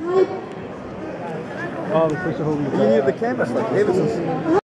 Hi. Oh, the place of Holy You need the canvas, like Davison's.